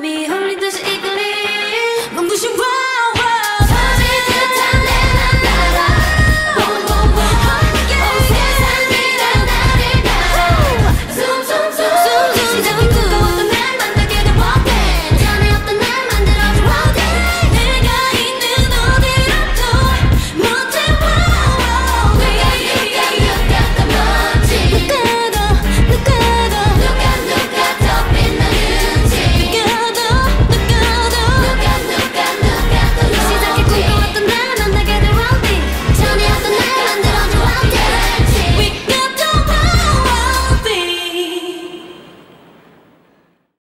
me.